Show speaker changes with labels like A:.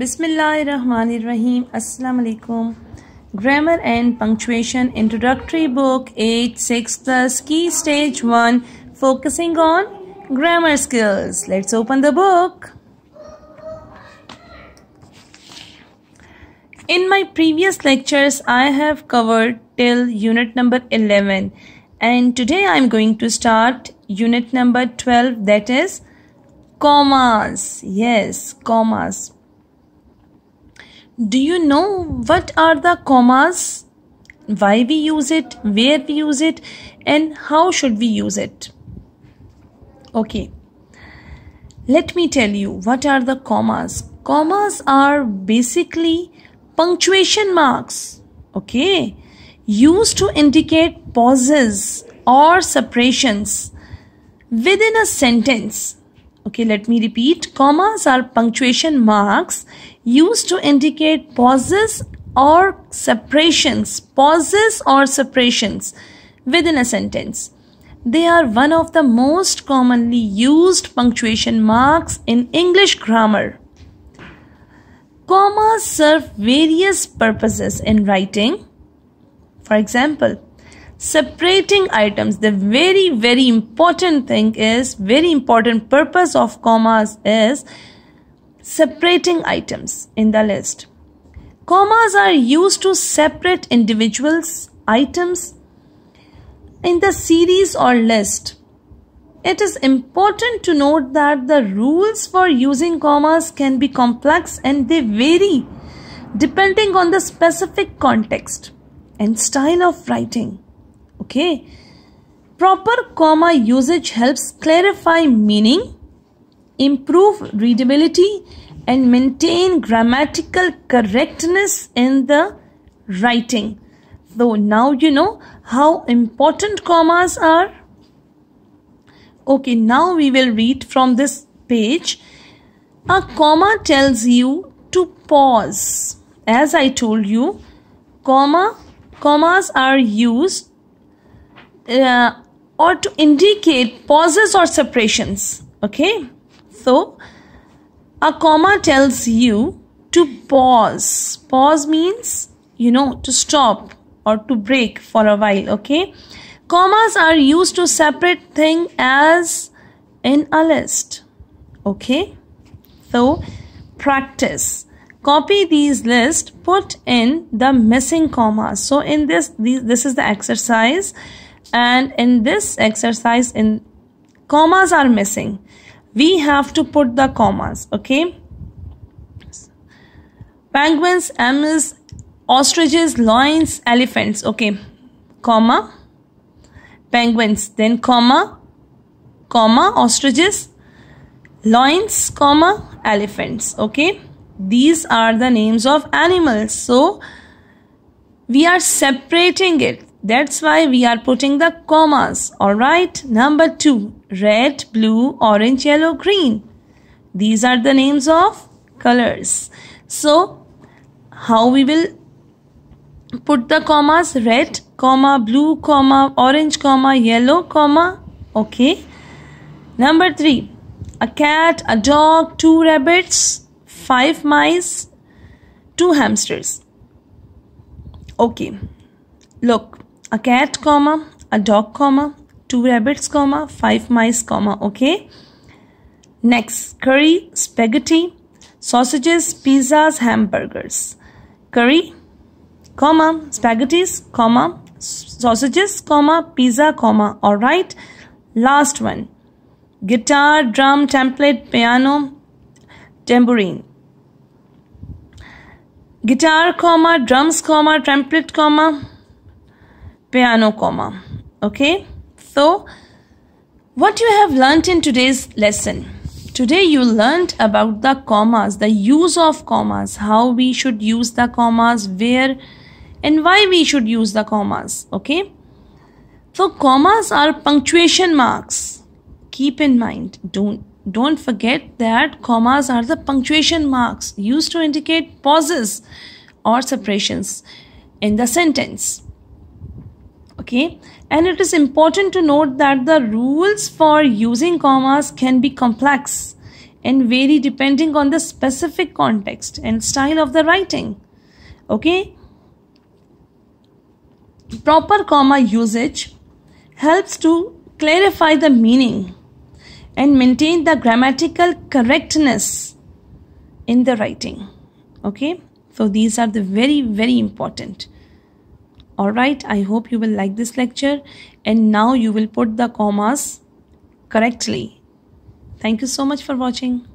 A: Bismillahirrahmanirrahim. Assalamu alaikum. Grammar and Punctuation Introductory Book 8 6 plus Key Stage 1 focusing on grammar skills. Let's open the book. In my previous lectures, I have covered till unit number 11 and today I am going to start unit number 12 that is commas. Yes, commas. Do you know what are the commas? Why we use it, where we use it, and how should we use it? Okay, let me tell you what are the commas. Commas are basically punctuation marks, okay, used to indicate pauses or separations within a sentence Okay, let me repeat. Commas are punctuation marks used to indicate pauses or separations, pauses or separations within a sentence. They are one of the most commonly used punctuation marks in English grammar. Commas serve various purposes in writing. For example, separating items the very very important thing is very important purpose of commas is separating items in the list. Commas are used to separate individuals items in the series or list. It is important to note that the rules for using commas can be complex and they vary depending on the specific context and style of writing okay. Proper comma usage helps clarify meaning improve readability and maintain grammatical correctness in the writing. So now you know how important commas are. Okay now we will read from this page. A comma tells you to pause. As i told you comma commas are used uh, or to indicate pauses or separations. Okay. So, a comma tells you to pause. Pause means, you know, to stop or to break for a while. Okay. Commas are used to separate thing as in a list. Okay. So, practice copy these lists put in the missing commas so in this this is the exercise and in this exercise in commas are missing. We have to put the commas okay? Penguins emus ostriches lions elephants okay? Comma. Penguins then comma. Comma ostriches. Lions comma elephants okay? These are the names of animals. So we are separating it that's why we are putting the commas. Alright. Number two. Red, blue, orange, yellow, green. These are the names of colors. So, how we will put the commas? Red, comma, blue, comma, orange, comma, yellow, comma. Okay. Number three. A cat, a dog, two rabbits, five mice, two hamsters. Okay. Look, a cat comma a dog comma two rabbits comma five mice comma okay? Next curry spaghetti sausages pizzas hamburgers. Curry comma spaghettis comma sausages comma pizza comma all right last one. Guitar drum template piano tambourine. Guitar comma drums comma template comma piano comma. Okay? So what you have learnt in today's lesson? Today you learned about the commas the use of commas how we should use the commas where and why we should use the commas. Okay? So commas are punctuation marks. Keep in mind don't don't forget that commas are the punctuation marks used to indicate pauses or separations in the sentence okay and it is important to note that the rules for using commas can be complex and vary depending on the specific context and style of the writing. Okay? Proper comma usage helps to clarify the meaning and maintain the grammatical correctness in the writing. Okay? So these are the very, very important. Alright, I hope you will like this lecture and now you will put the commas correctly. Thank you so much for watching.